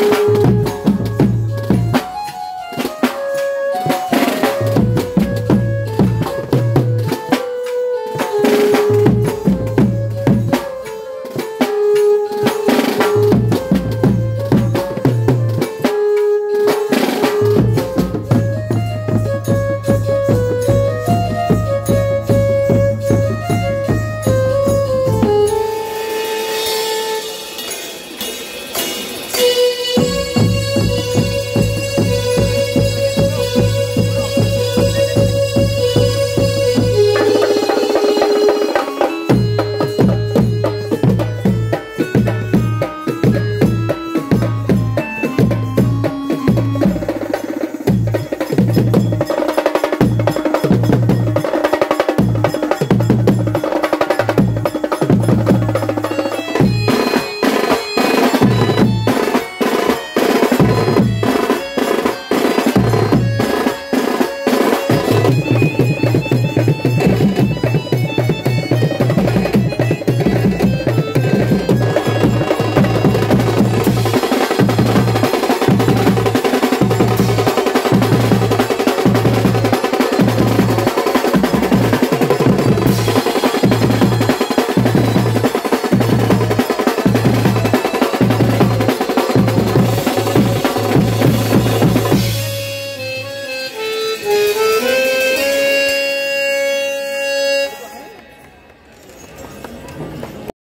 you.